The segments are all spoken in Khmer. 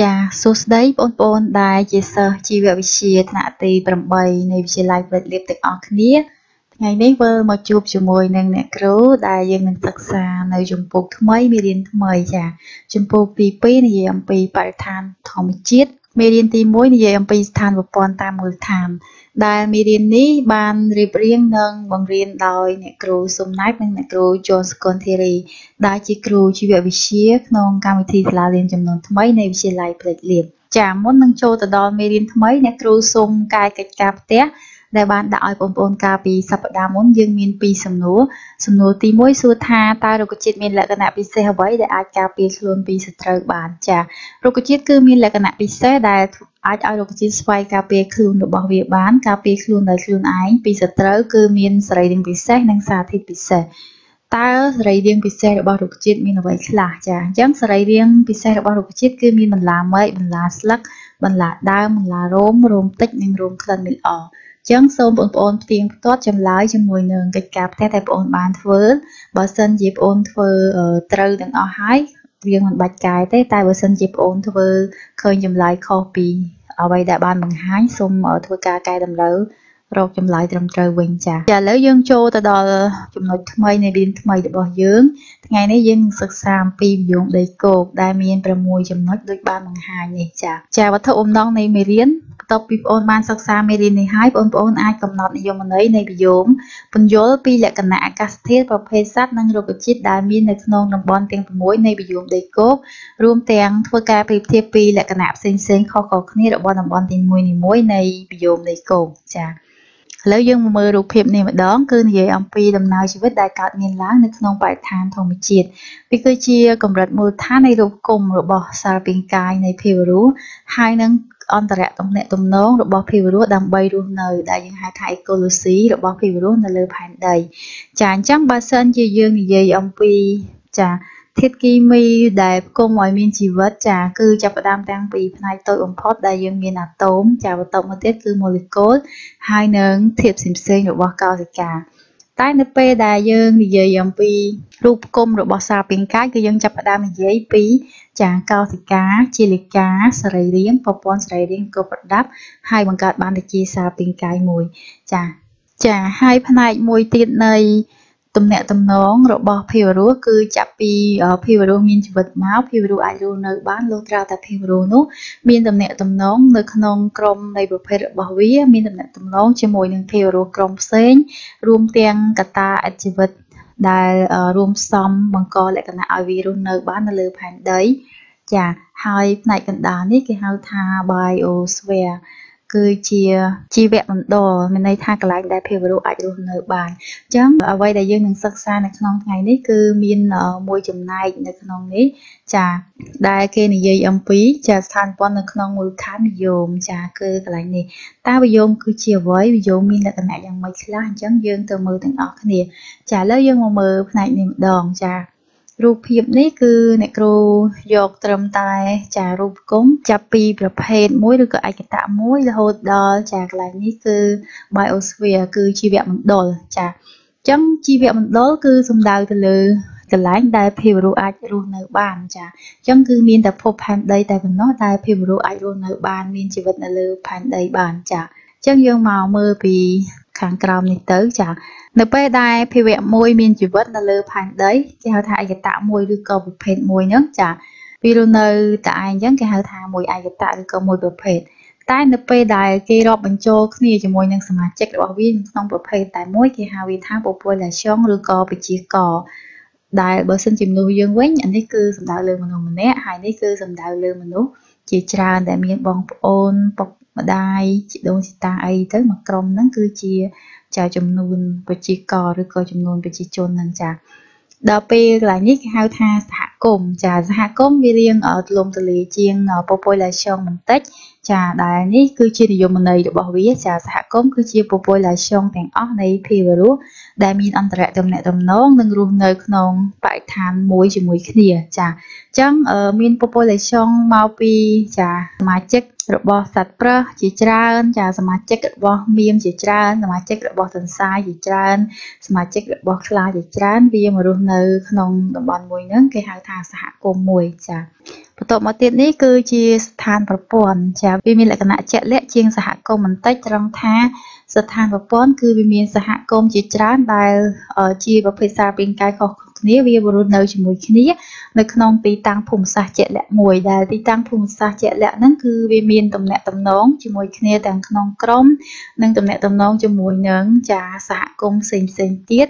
ចាសួស្តីបងប្អូនដែលជាសិស្សជីវវិទ្យាថ្នាក់ទី8នៃវិទ្យាល័យព្រឹទ្ធលៀបទាំងអស់គ្នាថ្ងៃនេះវិលមកជួបជាមួយនឹងអ្នកគ្រូដែលយើងនឹងសិក្សានៅជំពូកថ្មីមេរៀនថ្មីចាជំពូកទី2និយាយអំពីបរិស្ថានធម្មជាតិ មេរៀនទី1និយាយអំពីស្ថានប្រព័ន្ធតាមមូលដ្ឋាន ដែលមេរៀននេះបានរៀបរៀងនិងបង្រៀនដោយអ្នកគ្រូសុំណែតនិងអ្នកគ្រូជនសកុនធីរីដែលជាគ្រូជីវវិទ្យាក្នុងកម្មវិធីសាលារៀនចំនួនថ្មីនៃវិទ្យាល័យផ្លេចលៀបចាមុននឹងចូលទៅដល់មេរៀនថ្មីអ្នកគ្រូសូមកាយកិច្ចការផ្ទះ ដែលបានដាក់ឲ្យបងប្អូនកាលពីសប្តាហ៍មុនយើងមាន2សំណួរសំណួរទី1សួរថាតើរុក្ខជាតិមានលក្ខណៈពិសេសអ្វីដែលអាចការពារខ្លួនពីសត្រូវបានចារុក្ខជាតិគឺមានលក្ខណៈពិសេសដែលអាចឲ្យរុក្ខជាតិស្វែងការពារខ្លួនរបស់វាបានការពារខ្លួនដោយខ្លួនឯងពីសត្រូវគឺមានសរីរាង្គពិសេសនិងសារធាតុពិសេសតើសរីរាង្គពិសេសរបស់រុក្ខជាតិមានអ្វីខ្លះចាអញ្ចឹងសរីរាង្គពិសេសរបស់រុក្ខជាតិគឺមានបន្លាមែកបន្លាស្លឹកបន្លាដើមបន្លារោមរោមតិចនិងរោមក្លិនមិនល្អ ចឹងសូមបងប្អូនផ្ទៀងផ្ទាត់ចម្លើយជាមួយនឹងកិច្ចការផ្ទះដែលបងប្អូនបានធ្វើបើសិនជាបងប្អូនធ្វើត្រូវទាំងអស់ហើយវាមិនបាច់កែទេតែបើសិនជាបងប្អូនធ្វើឃើញចម្លើយខុសពីអ្វីដែលបានបង្ហាញសូមធ្វើការកែតម្រូវ រកចម្លើយត្រឹមត្រូវវិញចា៎ឥឡូវយើងចូលទៅដល់ចំណុចថ្មីនៃរៀនថ្មីរបស់យើង ថ្ងៃនេះយើងនឹងសិក្សាអំពីវិយោគដីគោកដែលមាន6ចំណុចដូចបានបង្ហាញនេះចា៎ចាវត្ថុបំណងនៃមេរៀនបន្ទាប់ពីបងប្អូនបានសិក្សាមេរៀននេះហើយបងប្អូនអាចកំណត់និយមន័យនៃវិយោគពន្យល់ពីលក្ខណៈអាកាសធាតុប្រភេទសត្វនិងរុក្ខជាតិដែលមាននៅក្នុងតំបន់ទាំង6នៃវិយោគដីគោករួមទាំងធ្វើការប្រៀបធៀបពីលក្ខណៈផ្សេងៗខុសៗគ្នារបស់តំបន់ទី1ៗនៃវិយោគដីគោកចា៎ ឥឡូវយើងមកមើលរូបភាពនេះម្ដងគឺនិយាយអំពីដំណើរជីវិតដែលកើតមានឡើងនៅក្នុងបរិស្ថានធម្មជាតិវាគឺជាកម្រិតមូលដ្ឋាននៃរូបគុំរបស់សារពាង្គកាយនៃភាវរស់ហើយនឹងអន្តរទំនាក់ទំនងរបស់ភាវរស់ដើម្បីរស់នៅដែលយើងហៅថា ecology របស់ភាវរស់នៅលើផែនដី ចាអញ្ចឹងបើសិនជាយើងនិយាយអំពីចា ធាតុគីមីដែលផ្គុំឲ្យមានជីវិតចាគឺចាប់ផ្ដើមតាំងពីផ្នែកតូចបំផុតដែលយើងមានអាតូមចាបន្តមកទៀតគឺ molecule ហើយនឹងធាតុផ្សេងៗរបស់កោសិកាតែនៅពេលដែលយើងនិយាយអំពីរូបផ្គុំរបស់សារពាង្គកាយគឺយើងចាប់ផ្ដើមនិយាយពីចាកោសិកាជាលិកាសរីរាង្គប្រព័ន្ធសរីរាង្គក៏ប្រដាប់ហើយបង្កើតបានទៅជាសារពាង្គកាយមួយចាចាហើយផ្នែកមួយទៀតនៃ ទំនាក់ទំនងរបស់ភាវរស់គឺចាប់ពីភាវរស់មានជីវិតមកភាវរស់អាចរស់នៅបានលុះត្រាតែភាវរស់នោះមានទំនាក់ទំនងនៅក្នុងក្រុមនៃប្រភេទរបស់វា មានទំនាក់ទំនងជាមួយនឹងភាវរស់ក្រុមផ្សេងរួមទាំងកតាអជីវិតដែលរួមផ្សំបង្កលក្ខណៈឲ្យវារស់នៅបាននៅលើផែនដីចាហើយផ្នែកកណ្ដាលនេះគេហៅថា biosphere គឺជាជីវមណ្ឌលមានន័យថាកន្លែងដែលភាវរស់អាចរស់នៅបានអញ្ចឹងអ្វីដែលយើងនឹងសិក្សានៅក្នុងថ្ងៃនេះគឺមានមួយចំណែកនៅក្នុងនេះចាដែលគេនិយាយអំពីចាស្ថានពន្ធនៅក្នុងមូលដ្ឋាននិយមចាគឺកន្លែងនេះតើវិយមគឺជាអ្វីវិយមមានលក្ខណៈយ៉ាងម៉េចខ្លះអញ្ចឹងយើងទៅមើលទាំងអស់គ្នា ចាឥឡូវយើងមកមើលផ្នែកនេះម្ដងចា រូបភាពនេះគឺអ្នកគ្រូយកត្រឹមតែចារូបគុំចាប់ពីប្រភេទមួយឬក៏ឯកតៈមួយរហូតដល់ចាកន្លែងនេះគឺ biosphere គឺជីវមណ្ឌលចាអញ្ចឹងជីវមណ្ឌលគឺសំដៅទៅលើកន្លែងដែលភាវរស់អាចរស់នៅបានចាអញ្ចឹងគឺមានតែភពផែនដីតែប៉ុណ្ណោះដែលភាវរស់អាចរស់នៅបានមានជីវិតនៅលើផែនដីបានចាអញ្ចឹងយើងមកមើលពីខាងក្រោមនេះទៅចានៅពេលដែលភាវៈមួយមានជីវិតនៅលើផែនដីគេហៅថាឯកតៈមួយឬក៏ប្រភេទមួយហ្នឹងចាពីរនៅតែឯងអញ្ចឹងគេហៅថាមួយឯកតៈឬក៏មួយប្រភេទតែនៅពេលដែលគេរាប់បញ្ចូលគ្នាជាមួយនឹងសមាជិករបស់វាក្នុងប្រភេទតែមួយគេហៅវាថា population ឬក៏ប្រជាករដែលបើសិនជាមនុស្សយើងវិញអានេះគឺសំដៅលើមនុស្សម្នាក់ហើយនេះគឺសំដៅលើមនុស្សជាច្រើនដែលមានបងប្អូនពុក ម្ដាយជីដូនជីតាអីទៅមួយក្រុមហ្នឹងគឺជាចាចំនួនប្រជាករឬក៏ចំនួនប្រជាជនហ្នឹងចាដល់ពេលកន្លែងនេះគេហៅថាសហគមន៍ចាសហគមន៍វារៀងទូលំទូលាយជាង population បន្តិចចាដែលនេះគឺជានិយមន័យរបស់វាចាសហគមន៍គឺជា population ទាំងអស់នៃភាវរស់ដែលមានអន្តរទំនាក់ទំនងនិងរស់នៅក្នុងបរិស្ថានមួយជាមួយគ្នាចាអញ្ចឹងមាន population មកពីចាសមាជិករបស់សត្វប្រើសជាច្រើនចាសមាជិករបស់មៀមជាច្រើនសមាជិករបស់ទន្សាយជាច្រើនសមាជិករបស់ខ្លាជាច្រើនវាមករស់នៅក្នុងតំបន់មួយហ្នឹងគេហៅថាសហគមន៍មួយចាបន្ទាប់មកទៀតនេះគឺជាស្ថានប្រព័ន្ធចាវាមានលក្ខណៈជាក់លាក់ជាងសហគមន៍បន្តិចត្រង់ថាស្ថានប្រព័ន្ធគឺវាមានសហគមន៍ជាច្រើនដែលជាប្រភេទសារពាង្គកាយខុសគ្នាវាបរុនៅជាមួយគ្នានៅក្នុងទីតាំងភូមិសាស្ត្រជាក់លាក់មួយដែលទីតាំងភូមិសាស្ត្រជាក់លាក់ហ្នឹងគឺវាមានតំណែងតំណងជាមួយគ្នាទាំងក្នុងក្រុមនិងតំណែងតំណងជាមួយនឹងចាសហគមន៍ផ្សេងផ្សេងទៀត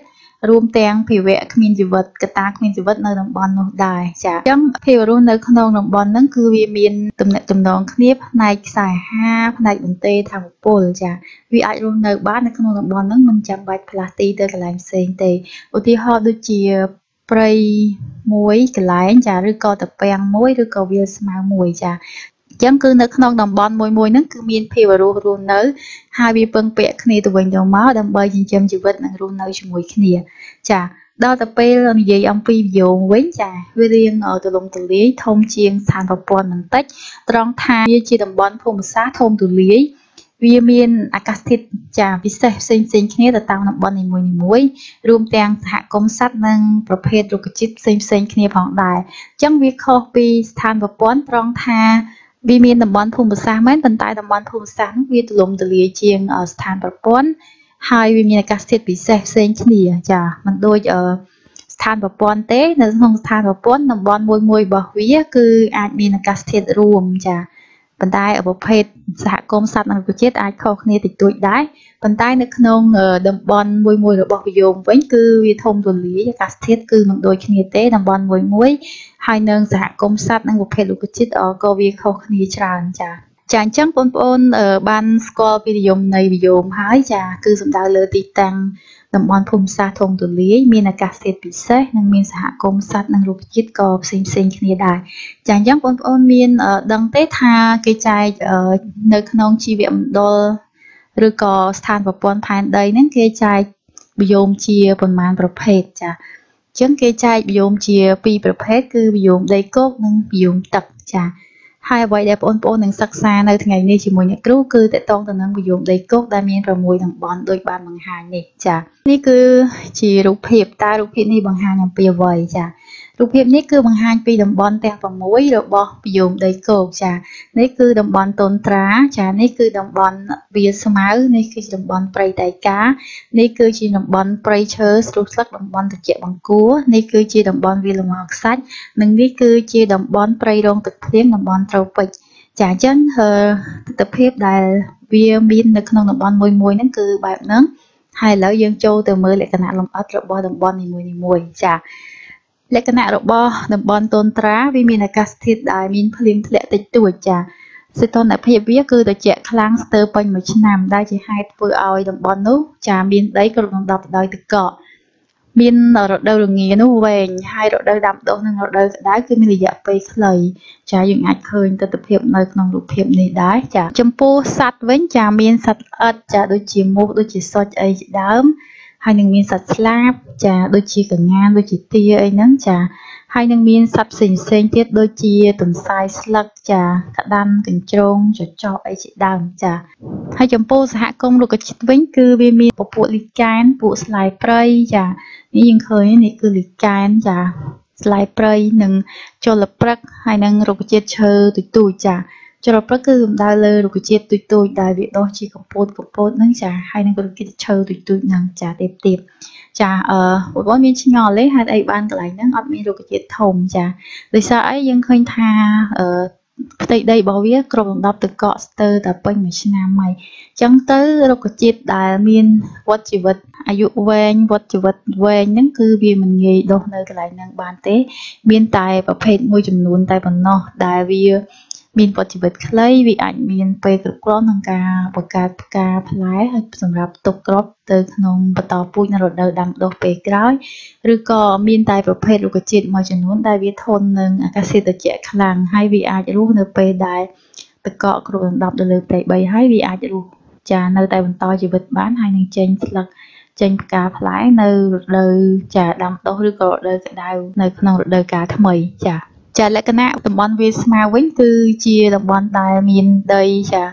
រួមទាំងភាវៈគ្មានជីវិតកតាគ្មានជីវិតនៅតំបន់នោះដែរចាអញ្ចឹងភាវៈរស់នៅក្នុងតំបន់ហ្នឹងគឺវាមានទំនាក់ទំនងគ្នាផ្នែកខ្សែហាផ្នែកបន្ទេធម្មពលចាវាអាចរស់នៅបាននៅក្នុងតំបន់ហ្នឹងមិនចាំបាច់ផ្លាស់ទីទៅកន្លែងផ្សេងទេឧទាហរណ៍ដូចជាព្រៃមួយកន្លែងចាឬក៏តពាំងមួយឬក៏វាលស្មៅមួយចា ចឹងគឺនៅក្នុងតំបន់មួយមួយហ្នឹងគឺមានភាវរស់រស់នៅហើយវាពឹងពាក់គ្នាទៅវិញទៅមកដើម្បីចិញ្ចឹមជីវិតនិងរស់នៅជាមួយគ្នាចាដល់ទៅពេលនិយាយអំពីវិយោងវិញចាវារៀងទូលំទូលាយធំជាងស្ថានប្រព័ន្ធបន្តិចត្រង់ថាវាជាតំបន់ភូមិសាស្ត្រធំទូលាយវាមានអាកាសធាតុចាពិសេសផ្សេងផ្សេងគ្នាទៅតាមតំបន់នីមួយៗរួមទាំងសហគមន៍សត្វនិងប្រភេទរុក្ខជាតិផ្សេងផ្សេងគ្នាផងដែរអញ្ចឹងវាខុសពីស្ថានប្រព័ន្ធត្រង់ថា វាមានតំបន់ភូមិសាស្ត្រមែនប៉ុន្តែតំបន់ភូមិសាស្ត្រនោះវាទូលំទូលាយជាងស្ថានប្រព័ន្ធហើយវាមានអាកាសធាតុពិសេសផ្សេងគ្នាចាមិនដូចស្ថានប្រព័ន្ធទេ នៅក្នុងស្ថានប្រព័ន្ធតំបន់មួយមួយរបស់វា គឺអាចមានអាកាសធាតុរួមចា ប៉ុន្តែប្រភេទសហគមន៍សត្វនិងរុក្ខជាតិអាចខុសគ្នាតិចតួចដែរប៉ុន្តែនៅក្នុងតំបន់មួយមួយរបស់វិយោមវិញគឺវាធំទូលាយអាកាសធាតុគឺមិនដូចគ្នាទេតំបន់មួយមួយហើយនឹងសហគមន៍សត្វនិងប្រភេទរុក្ខជាតិក៏វាខុសគ្នាច្រើនចា៎ ចាអញ្ចឹងបងប្អូនបានស្គាល់ពីនិយមនៃវិយោមហើយចាគឺសំដៅលើទីតាំងតំបន់ភូមិសាស្ត្រធំទូលាយមានអាកាសធាតុពិសេសនិងមានសហគមន៍សត្វនិងរុក្ខជាតិក៏ផ្សេងផ្សេងគ្នាដែរចាអញ្ចឹងបងប្អូនមានដឹងទេថាគេចែកនៅក្នុងជីវមណ្ឌលឬក៏ស្ថានប្រព័ន្ធផែនដីហ្នឹងគេចែកវិយោមជាប្រមាណប្រភេទចាអញ្ចឹងគេចែកវិយោមជាពីរប្រភេទគឺវិយោមដីគោកនិងវិយោមទឹកចា ហើយអ្វីដែលបងប្អូននឹងសិក្សានៅថ្ងៃនេះជាមួយអ្នកគ្រូគឺតកតងទៅនឹងវិយោគដីគោកដែលមាន6តំបន់ដូចបានបង្ហាញនេះចានេះគឺជារូបភាពតើរូបភាពនេះបង្ហាញអំពីអ្វីចា រូបភាពនេះគឺបង្ហាញពីតំបន់ទាំង6របស់វិយោមដីគោកចានេះគឺតំបន់តុនត្រាចានេះគឺតំបន់វាស្មៅនេះគឺជាតំបន់ព្រៃតៃកានេះគឺជាតំបន់ព្រៃឈើស្រុះស្លឹកតំបន់ត្រជាក់បង្គួរនេះគឺជាតំបន់វាលំអខ្សាច់និងនេះគឺជាតំបន់ព្រៃរងទឹកភ្លៀងតំបន់ត្រូពិចចាអញ្ចឹងទិដ្ឋភាពដែលវាមាននៅក្នុងតំបន់មួយមួយហ្នឹងគឺបែបហ្នឹងហើយឥឡូវយើងចូលទៅមើលលក្ខណៈលម្អិតរបស់តំបន់នីមួយៗចា លក្ខណៈរបស់តំបន់តូនត្រាវាមានអាកាសធាតុដែលមានភ្លៀងធ្លាក់តិចតួចចាសីតុណ្ហភាពវាគឺត្រជាក់ខ្លាំងស្ទើរពេញមួយឆ្នាំដែលជាហេតុធ្វើឲ្យតំបន់នោះចាមានដីគ្របដណ្ដប់ដោយទឹកកកមានរដូវរងានោះវែងហើយរដូវដាំដុះនិងរដូវក្តៅគឺមានរយៈពេលខ្លីចាយើងអាចឃើញទស្សនភាពនៅក្នុងរូបភាពនេះដែរចាចំពោះសត្វវិញចាមានសត្វល្អិតចាដូចជាមូសដូចជាសុចអីជាដើម ហើយនឹងមានសត្វស្លាបចាដូចជាកងានដូចជាទាអីហ្នឹងចាហើយនឹងមានសត្វផ្សេងផ្សេងទៀតដូចជាទន្សាយស្លឹកចាក្តាន់កញ្ជ្រោងចចកអីជាដើមចាហើយចំពោះសហគមន៍រុក្ខជាតិវិញគឺវាមានពពួកលីកែនពួកស្លាយព្រៃចានេះយើងឃើញនេះគឺលីកែនចាស្លាយព្រៃនិងចលព្រឹកហើយនឹងរុក្ខជាតិឈើទូទូចាច រព្រឹកគឺសំដៅលើរុក្ខជាតិទូចទូចដែលវាដុះជាកំពូតកំពូតហ្នឹងចាហើយនឹងរុក្ខជាតិឈើទូចទូចហ្នឹងចាទៀបទៀបចាអឺបងប្អូនមានឆ្ងល់ទេហេតុអីបានកន្លែងហ្នឹងអត់មានរុក្ខជាតិធំចាដោយសារអីយើងឃើញថាអឺផ្ទៃដីរបស់វាគ្របដណ្ដប់ទឹកកកស្ទើរតែពេញមួយឆ្នាំហើយអញ្ចឹងទៅរុក្ខជាតិដែលមានវត្តជីវិតអាយុវែងវត្តជីវិតវែងហ្នឹងគឺវាមិនងាយដុះនៅកន្លែងហ្នឹងបានទេ មានតែប្រភេទមួយចំនួនតែប៉ុណ្ណោះដែលវា មានវត្តជីវិតខ្លីវាអាចមានពេលគ្រប់គ្រាន់ក្នុងការបង្កើតផ្កាផ្លែហើយសម្រាប់ទុកគ្រាប់ទៅក្នុងបន្តពូជនៅរដូវដាំដុះពេលក្រោយឬក៏មានតែប្រភេទរុក្ខជាតិមួយចំនួនដែលវាធន់នឹងអាកាសធាតុត្រជាក់ខ្លាំងហើយវាអាចរស់នៅពេលដែលទឹកកកគ្របដណ្ដប់ទៅលើផ្ទៃដីហើយវាអាចរស់ចានៅតែបន្តជីវិតបានហើយនឹងចេញស្លឹកចេញផ្កាផ្លែនៅរដូវចាដាំដុះឬក៏រដូវក្តៅនៅក្នុងរដូវកាលថ្មីចា ចាលក្ខណៈតំបន់វាលស្មៅវិញគឺជាតំបន់ដែលមានដីចា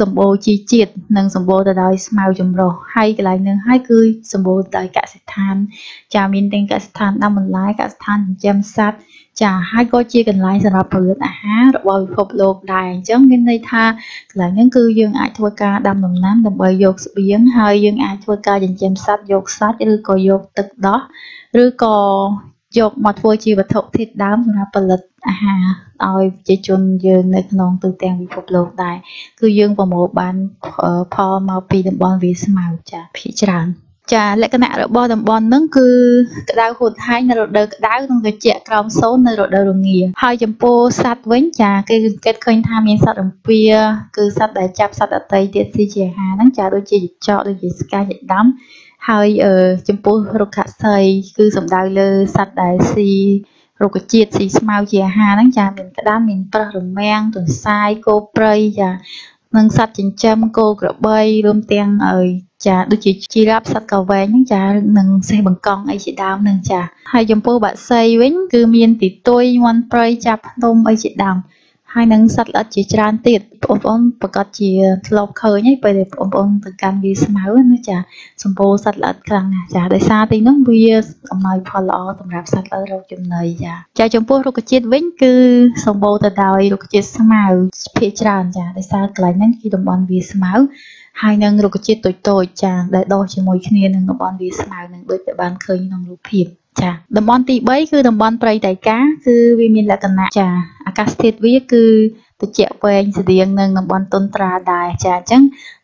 សម្បូរជីជាតិនិងសម្បូរទៅដោយស្មៅចម្រុះហើយកន្លែងនឹងហើយគឺសម្បូរដោយកសិដ្ឋាន ចាមានទាំងកសិដ្ឋានដាំបន្លែកសិដ្ឋានចិញ្ចឹមសត្វចាហើយក៏ជាកន្លែងសម្រាប់ផលិតអាហាររបស់ពិភពលោកដែរអញ្ចឹងមានន័យថាកន្លែងហ្នឹងគឺយើងអាចធ្វើការដាំដំណាំដើម្បីយកស្បៀងហើយយើងអាចធ្វើការចិញ្ចឹមសត្វយកសាច់ឬក៏យកទឹកដោះឬក៏ យកមកធ្វើជាវត្ថុធាតុដើមសម្រាប់ផលិតអាហារឲ្យប្រជាជនយើងនៅក្នុងទូទាំងពិភពលោកដែរគឺយើងប្រមូលបានផលមកពីតំបន់វាស្មៅចាភាគច្រើនចាលក្ខណៈរបស់តំបន់ហ្នឹងគឺក្តៅហួតហែងនៅរដូវក្តៅនិងត្រជាក់ក្រោមសូន្យនៅរដូវរងាហើយចំពោះសត្វវិញចាគេសង្កេតឃើញថាមានសត្វរំពាគឺសត្វដែលចាប់សត្វអតីទៀតស៊ីជាអាហារហ្នឹងចាដូចជាចចកដូចជាស្កាជាដើម ហើយចំពោះរុក្ខស័យគឺសំដៅលើសត្វដែលស៊ីរុក្ខជាតិស៊ីស្មៅជាអាហារហ្នឹងចាមានក្តាមមានប្រើសរមាំងទន្សាយគោព្រៃចានិងសត្វចិញ្ចឹមគោក្របីរួមទាំងឲ្យចាដូចជាជីរ៉ាប់សត្វកវែងហ្នឹងចានិងសេះបង្កង់អីជាដើមហ្នឹងចាហើយចំពោះបាក់សីវិញ គឺមានទីទុយមន់ព្រៃចាប់ភ្នំអីជាដើម ហើយនឹងសត្វល្អិតជាច្រើនទៀតបងប្អូនប្រកាសជាធ្លាប់ឃើញហើយពេលបងប្អូនទៅកាន់វាស្មៅណាចាសម្បូរសត្វល្អិតខ្លាំងណាស់ចាដោយសារទីនោះវាអំណោយផលល្អសម្រាប់សត្វល្អិតរកចំណីចាចាចំពោះរុក្ខជាតិវិញគឺសម្បូរទៅដោយរុក្ខជាតិស្មៅភាគច្រើនចាដោយសារកន្លែងហ្នឹងគឺតំបន់វាស្មៅហើយនឹងរុក្ខជាតិតូចតូចចាដែលដុះជាមួយគ្នានឹងតំបន់វាស្មៅនឹងដូចតែបានឃើញក្នុងរូបភាព ចាតំបន់ទី3គឺតំបន់ព្រៃតៃកាគឺវាមានលក្ខណៈចាអាកាសធាតុវាគឺត្រជាក់វែងស្តៀងនឹងតំបន់តុនត្រាដែរចាអញ្ចឹង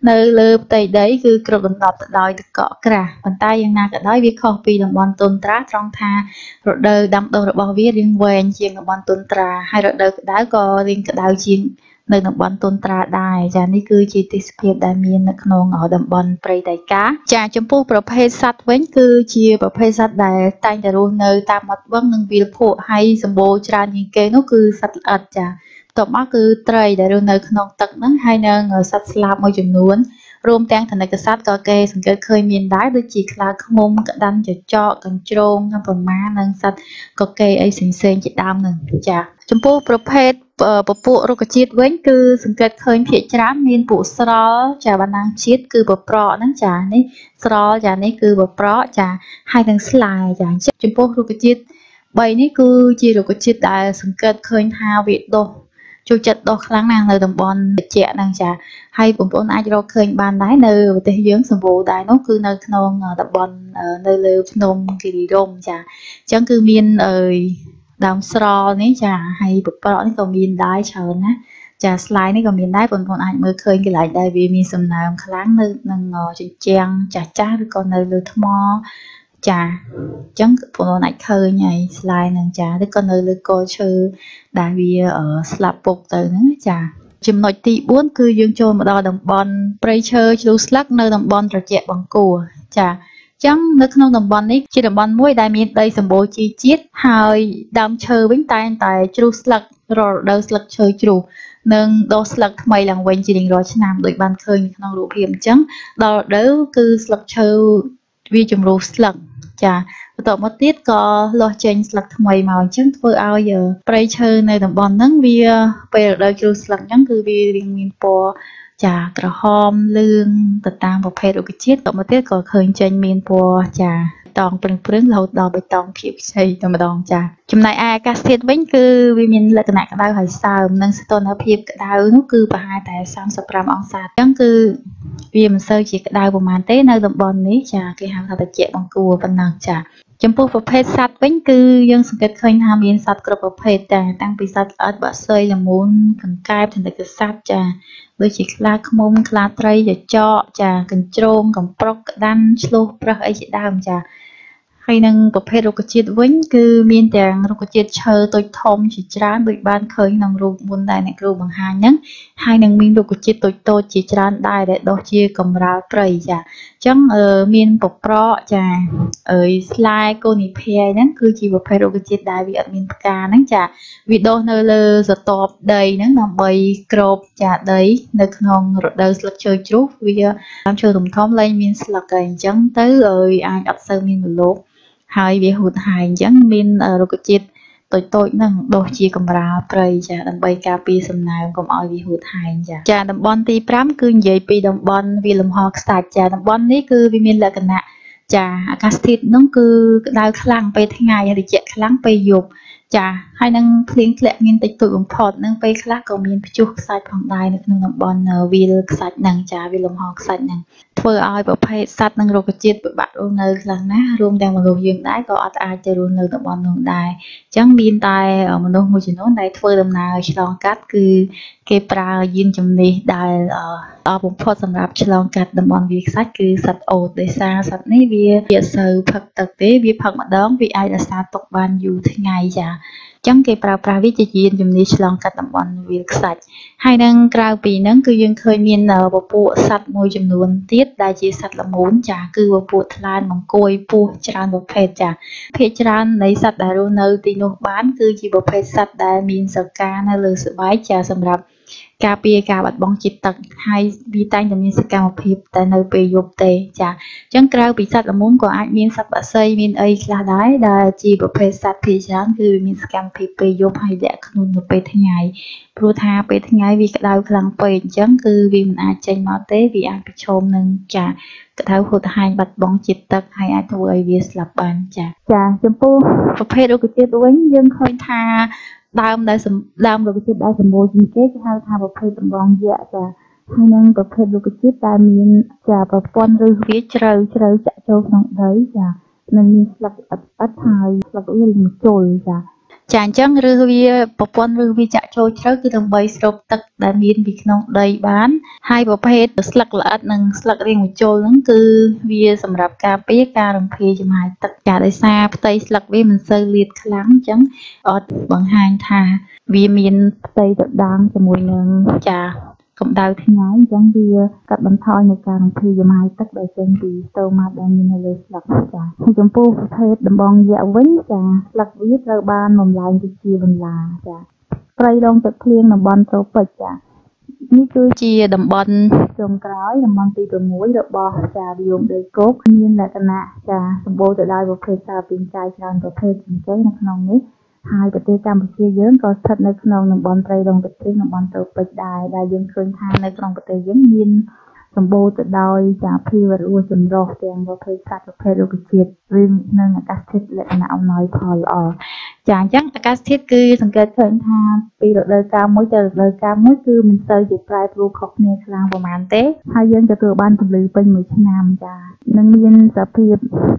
នៅលើផ្ទៃដីគឺគ្របដណ្ដប់ទៅដោយទឹកកកក្រាស់ប៉ុន្តែយ៉ាងណាក៏ដោយវាខុសពីតំបន់តុនត្រាត្រង់ថារដូវដាំដុះរបស់វារៀងវែងជាងតំបន់តុនត្រាហើយរដូវក្តៅក៏រៀងក្តៅជាង នៅតំបន់ទុនត្រាដែរចានេះគឺជាទេសភាពដែលមាននៅក្នុងតំបន់ព្រៃតៃកាចាចំពោះប្រភេទសត្វវិញគឺជាប្រភេទសត្វដែលតែងតែរស់នៅតាមមាត់បឹងនិងវាលភក់ហើយសម្បូរច្រើនជាងគេនោះគឺសត្វល្អិតចាបន្ទាប់មកគឺត្រីដែលរស់នៅក្នុងទឹកហ្នឹងហើយនឹងសត្វស្លាបមួយចំនួន រួមទាំងធនិកសត្វក៏គេសង្កេតឃើញមានដែរដូចជាខ្លាឃ្មុំក្តាន់ចចកកញ្ជ្រោងប្រមានិងសត្វក៏គេអីផ្សេងៗជាដើមនឹងចាចំពោះប្រភេទពពួករុក្ខជាតិវិញគឺសង្កេតឃើញភាគច្រើនមានពួកស្រល់ចាបណ្ដាងជាតិគឺបប្រកហ្នឹងចានេះស្រល់ចានេះគឺបប្រកចាហើយនឹងស្លែចាចំពោះរុក្ខជាតិ3នេះគឺជារុក្ខជាតិដែលសង្កេតឃើញថាវាដុះចូលចិត្តដុះខ្លាំងណាស់នៅតំបន់ត្រជាក់ហ្នឹងចា ហើយបងប្អូនអាចរកឃើញបានដែរនៅប្រទេសយើងសម្បូរដែរនោះគឺនៅក្នុងតំបន់នៅលើភ្នំគិរីរម្យចាអញ្ចឹងគឺមានអើយដើមស្រល់នេះចាហើយបប្រកនេះក៏មានដែរច្រើនណាចាស្លាយនេះក៏មានដែរបងប្អូនអាចមើលឃើញកន្លែងដែលវាមានសំណើមខ្លាំងនៅនឹងជញ្ជាំងចាស់ចាស់ឬក៏នៅលើថ្មចាអញ្ចឹងបងប្អូនអាចឃើញហើយស្លាយនឹងចាឬក៏នៅលើគល់ឈើដែលវាស្លាប់ពុកទៅហ្នឹងចា ចំណុចទី4គឺយើងចូលមកដល់តំបន់ព្រៃឈើជ្រុះស្លឹកនៅតំបន់ត្រជាក់បង្គួរចាចឹងនៅក្នុងតំបន់នេះជាតំបន់មួយដែលមានដីសម្បូរជីជាតិហើយដើមឈើវិញតែងតែជ្រុះស្លឹករដូវស្លឹកឈើជ្រុះនិងដុះស្លឹកថ្មីឡើងវិញជារៀងរាល់ឆ្នាំដោយបានឃើញក្នុងរូបភាពអញ្ចឹងដល់រដូវគឺស្លឹកឈើវាជំរុះស្លឹក ចាបន្ទាប់មកទៀតក៏លាស់ចេញស្លឹកថ្មីមកអញ្ចឹងធ្វើឲ្យព្រៃឈើនៅតំបន់ហ្នឹងវាពេលរដូវជ្រុះស្លឹកអញ្ចឹងគឺវារៀងមានពណ៌ចាក្រហមលឿងទៅតាមប្រភេទរុក្ខជាតិតមកទៀតក៏ឃើញចេញមានពណ៌ចា តងព្រឹងព្រឹងរហូតដល់បៃតងខៀវខ្ចីតែម្ដងចាចំណែកឯអាកាសធាតុវិញគឺវាមានលក្ខណៈក្តៅហើយសើមនិងសីតុណ្ហភាពក្តៅនោះគឺប្រហែលតែ35អង្សាអញ្ចឹងគឺវាមិនសូវជាក្តៅប្រហែលទេនៅតំបន់នេះចាគេហៅថាត្រជាក់បង្គួរប៉ុណ្ណឹងចាចំពោះប្រភេទសត្វវិញគឺយើងសង្កេតឃើញថាមានសត្វគ្រប់ប្រភេទតែតាំងពីសត្វល្អិតបាក់សីល្មូនកង្កែបធនិកសត្វចាដូចជាខ្លាឃ្មុំខ្លាត្រីចចកចាកញ្ជ្រោងកំប្រុកក្តាន់ឆ្លុះប្រឹសអីជាដើមចា ហើយនឹងប្រភេទរុក្ខជាតិវិញ គឺមានទាំងរុក្ខជាតិឈើតូចធំជាច្រើនដូចបានឃើញក្នុងរូបមុនដែលអ្នកគ្រូបង្ហាញហ្នឹងហើយនឹងមានរុក្ខជាតិតូចតូចជាច្រើនដែរដែលដុះជាកម្រាលព្រៃចាអញ្ចឹងមានពប្រកចាអើយស្លែកូនីភ័យហ្នឹងគឺជាប្រភេទរុក្ខជាតិដែលវាអត់មានផ្កាហ្នឹងចាវាដុះនៅលើស្រទាប់ដីហ្នឹងដើម្បីក្របចាដី នៅក្នុងរដូវស្លឹកឈើជ្រុះវាតាមឈើធំធំលែងមានស្លឹកហើយអញ្ចឹងទៅអើយអាចអត់សូវមានម្លប់ ហើយវាហួតហាយអញ្ចឹងមានរុក្ខជាតិតូចតូចហ្នឹងដុះជាកម្រាលព្រៃចាដើម្បីការពារសំណើមកុំឲ្យវាហួតហែងចាចាតំបន់ទី5គឺនិយាយពីតំបន់វាលំហខ្សាច់ចាតំបន់នេះគឺវាមានលក្ខណៈចាអាកាសធាតុហ្នឹងគឺក្តៅខ្លាំងពេលថ្ងៃត្រជាក់ខ្លាំងពេលយប់ ចាហើយនឹងភ្លៀងធ្លាក់មានតិចតួចបំផុតនឹងពេលខ្លះក៏មានព្យុះខ្សាច់ផងដែរនៅក្នុងតំបន់វាលខ្សាច់ហ្នឹងចាវាលំហខ្សាច់ហ្នឹងធ្វើឲ្យប្រភេទសត្វនិងរុក្ខជាតិពិបាករស់នៅខ្លាំងណាស់រួមទាំងមនុស្សយើងដែរក៏អត់អាចទៅរស់នៅតំបន់នោះដែរអញ្ចឹងមានតែមនុស្សមួយចំនួនដែលធ្វើដំណើរឆ្លងកាត់គឺគេប្រើយានជំនិះដែលល្អបំផុតសម្រាប់ឆ្លងកាត់តំបន់វាខ្សាច់គឺសត្វអូតដោយសារសត្វនេះវាវាសូវផឹកទឹកទេវាផឹកម្ដងវាអាចរក្សាទុកបានយូរថ្ងៃចាចឹងគេប្រើប្រាស់វាជាយានជំនិះឆ្លងកាត់តំបន់វាលខ្សាច់ហើយនឹងក្រៅពីហ្នឹងគឺយើងឃើញមានពពួកសត្វមួយចំនួនទៀតដែលជាសត្វល្មូនចាគឺពពួកថ្លានមង្គយពស់ច្រើនប្រភេទចាភាគច្រើននៃសត្វដែលរស់នៅទីនោះបាន គឺជាប្រភេទសត្វដែលមានសកានៅលើស្បែកចាសម្រាប់ ការពារការបាត់បង់ជាតិទឹកហើយវាតែងតែមានសកម្មភាពតែនៅពេលយប់ទេចាអញ្ចឹងក្រៅពីសត្វល្មូនក៏អាចមានសត្វបក្សីមានអីខ្លះដែរដែលជាប្រភេទសត្វភាគច្រើនគឺវាមានសកម្មភាពពេលយប់ហើយលាក់ខ្លួននៅពេលថ្ងៃព្រោះថាពេលថ្ងៃវាក្តៅខ្លាំងពេកអញ្ចឹងគឺវាមិនអាចចេញមកទេវាអាចប្រឈមនឹងចាក្តៅហួតហែងបាត់បង់ជាតិទឹកហើយអាចធ្វើឲ្យវាស្លាប់បានចាចាចំពោះប្រភេទរុក្ខជាតិវិញយើងឃើញថា ដើមដែលដើមរុក្ខជាតិដែលសម្បូរជាងគេគេហៅថាប្រភេទដំបងយក្សចាហើយនឹងប្រភេទរុក្ខជាតិដែលមានចាប្រព័ន្ធឫសវាជ្រៅជ្រៅចាក់ចូលក្នុងដីចានិងមានស្លឹកអិតអិតហើយស្លឹកវារីងជុលចា ចាអញ្ចឹងឬវាប្រព័ន្ធឬវាចាក់ចូលជ្រៅគឺដើម្បីស្រូបទឹកដែលមានពីក្នុងដីបាន ហើយប្រភេទស្លឹកល្អិតនិងស្លឹករៀងបញ្ចូលហ្នឹងគឺវាសម្រាប់ការពារការរំភាយចំហាយទឹកចាដោយសារផ្ទៃស្លឹកវាមិនសូវលាតខ្លាំងអញ្ចឹងអត់បង្ហាញថា វាមានផ្ទៃទៅដាងជាមួយនឹងចា កម្ដៅថ្ងៃអញ្ចឹងវាកាត់បន្ថយនៅការរំភាយចំហាយទឹកដែលចេញពីស្ទូម៉ាត់ដែលមាននៅលើស្លឹកចាហើយចំពោះប្រភេទដំបងយក្សវិញចាស្លឹកវាត្រូវបានបំលែងទៅជាបន្លាចាព្រៃដងទឹកភ្លៀងតំបន់ត្រូពិចចានេះគឺជាតំបន់ចុងក្រោយតំបន់ទី6របស់ចាវិយមដីគោកមានលក្ខណៈចាសម្បូរទៅដោយប្រភេទសារពាង្គកាយច្រើនប្រភេទជាងគេនៅក្នុងនេះ ហើយប្រទេសកម្ពុជាយើងក៏ស្ថិតនៅក្នុងតំបន់ព្រៃដងទឹកភ្លៀងតំបន់ត្រូពិចដែរដែលយើងឃើញថានៅក្នុងប្រទេសយើងមាន សម្បូរទៅដោយចាភីវរស់ចម្រុះទាំងប្រភេទសត្វប្រភេទរុក្ខជាតិឬនិងអាកាសធាតុលក្ខណៈអំណោយផលល្អចាអញ្ចឹងអាកាសធាតុគឺសង្កេតឃើញថាពីរដូវកាលមួយទៅរដូវកាលមួយគឺមិនសូវជាប្រែប្រួលខុសគ្នាខ្លាំងប្រហែលទេហើយយើងទទួលបានពន្លឺពេញមួយឆ្នាំចានឹងមានសភាព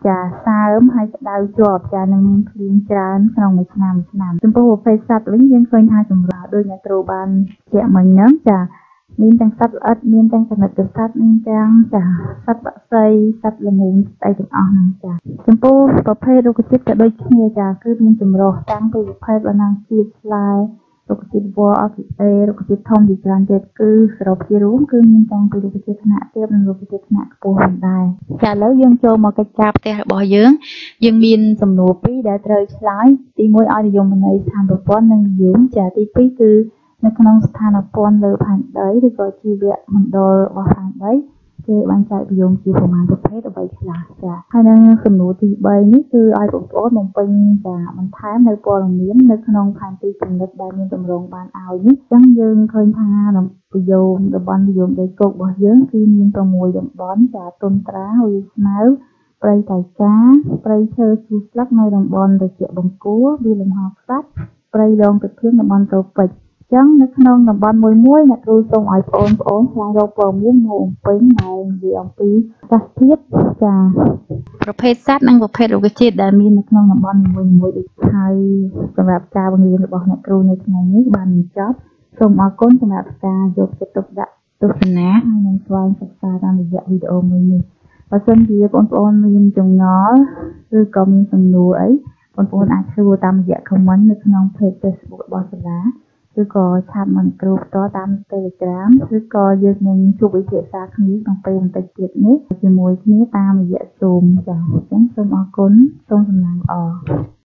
ចាសើមហើយក្តៅជាប់ចានឹងមានភ្លៀងច្រើនក្នុងមួយឆ្នាំមួយឆ្នាំចំពោះប្រភេទសត្វវិញយើងឃើញថាចម្រុះដូចអ្នកគ្រូបានជាក់មិញហ្នឹងចា មានទាំងសត្វល្អិតមានទាំងចំណិតកសត្វមានទាំងចាសត្វបក្សីសត្វល្មូនស្អីទាំងអស់ហ្នឹងចាចំពោះប្រភេទរុក្ខជាតិក៏ដូចគ្នាចាគឺមានចម្រុះតាំងពីប្រភេទបណ្ណាជាតិផ្លែរុក្ខជាតិវល្លិអគិអេរុក្ខជាតិធំជាច្រើនទៀតគឺសរុបជារួមគឺមានតាំងពីរុក្ខជាតិថ្នាក់ទាបនិងរុក្ខជាតិថ្នាក់ខ្ពស់ផងដែរចាឥឡូវយើងចូលមកកិច្ចការផ្ទះរបស់យើងយើងមានសំណួរពីរដែលត្រូវឆ្លើយទី1ឲ្យនិយមន័យស្ថានប្រព័ន្ធនិងនិយមចាទី2គឺ នៅក្នុងស្ថានភាពលើផែនដីឬក៏ជីវៈមណ្ឌលរបស់ផែនដីគេបានចែកវិយមជាប្រមាណប្រភេទអ្វីខ្លះចាហើយនឹងសំណួរទី3នេះគឺឲ្យបងប្អូនបំពេញចាបន្ថែមនៅព័ត៌មាននៅក្នុងផែនទីចំណុចដែលមានតម្រងបានឲ្យនេះអញ្ចឹងយើងឃើញថាវិយមតំបន់វិយមដីគោករបស់យើងគឺមាន6តំបន់ចាទុនត្រាវាស្មៅព្រៃតៃកាព្រៃឈើឈូស្លឹកនៅតំបន់ត្រជាក់បង្គួរវាលំហខ្សាច់ព្រៃដងទឹកភ្លៀងតំបន់ត្រូពិច ចឹងនៅក្នុងតំបន់មួយមួយអ្នកគ្រូសូមឲ្យបងប្អូនឆ្លងរកព័ត៌មានមកអំពេញដែលនិយាយអំពីអាកាសធាតុចាប្រភេទសត្វនិងប្រភេទរុក្ខជាតិដែលមាននៅក្នុងតំបន់នីមួយៗដូចហើយសម្រាប់ការបង្រៀនរបស់អ្នកគ្រូនៅថ្ងៃនេះបានបញ្ចប់សូមអរគុណសម្រាប់ការយកចិត្តទុកដាក់ទស្សនាហើយនឹងស្វែងសិក្សាតាមរយៈវីដេអូមួយនេះបើសិនជាបងប្អូនមានចម្ងល់ឬក៏មានសំណួរអីបងប្អូនអាចសួរតាមរយៈ comment នៅក្នុង page Facebook របស់សាលា ឬក៏ឆាតមិនគ្រូផ្ទាល់តាម Telegram ឬក៏យើងនឹងជួបវិភាសាគ្នាក្នុងពេលបន្តិចទៀតនេះជាមួយគ្នាតាមរយៈ Zoom ចា៎អញ្ចឹងសូមអរគុណសូមសំណាងល្អ